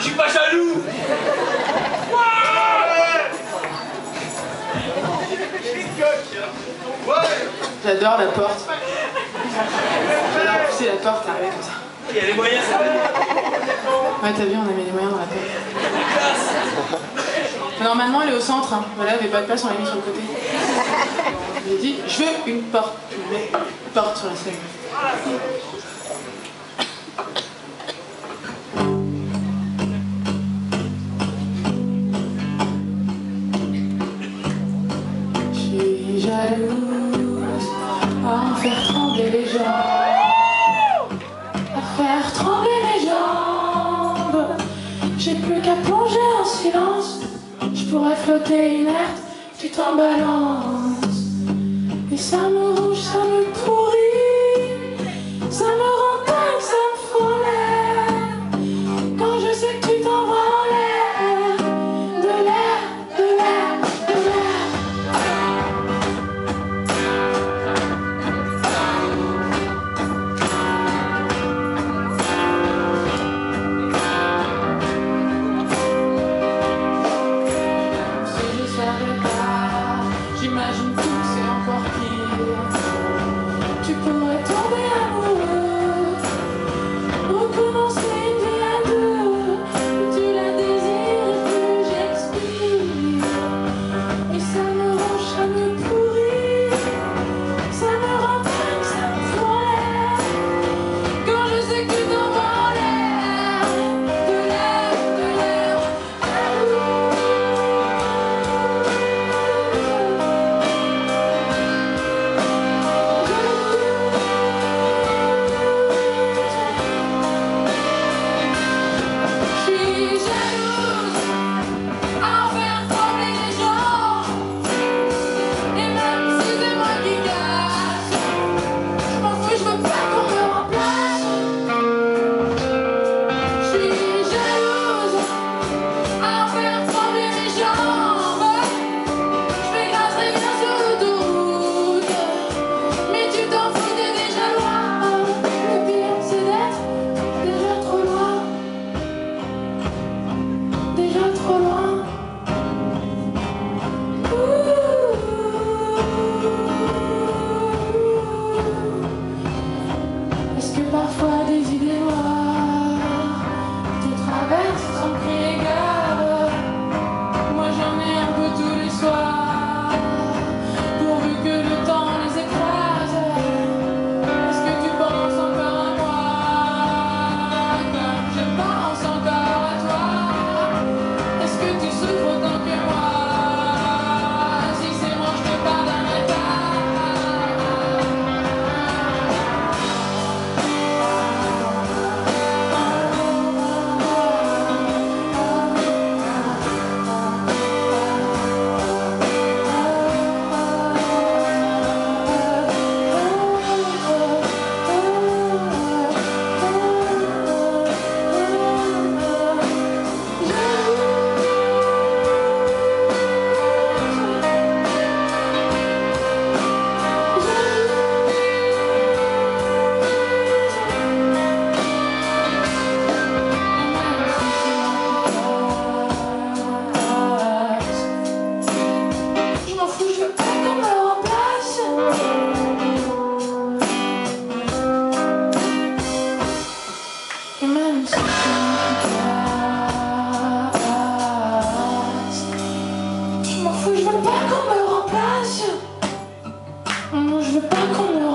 Je suis pas jaloux Ouais J'adore la porte. J'adore pousser la porte, arriver comme ça. Il y a les moyens, ça va Ouais, t'as vu, on a mis les moyens dans la porte. Normalement, elle est au centre. Hein. Voilà, elle avait pas de place, on l'a mis sur le côté. J'ai dit, je veux une porte. Je une porte sur la scène. à faire trembler les gens, à faire trembler mes jambes. J'ai plus qu'à plonger en silence, je pourrais flotter inerte, tu t'en balances. Et ça me rouge, ça me pousse. come on.